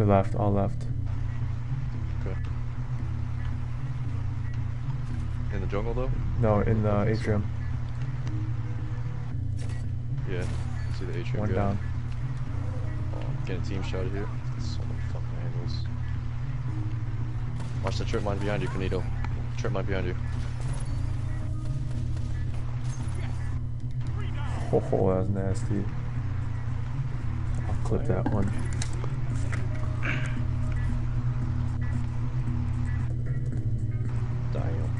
The left, all left. Okay. In the jungle though? No, in the atrium. Yeah. See the atrium. One guy. down. Oh, I'm getting team shot here. So many fucking angles. Watch the trip mine behind you, Canito. Trip mine behind you. Oh, that was nasty. I'll clip that one. tayo.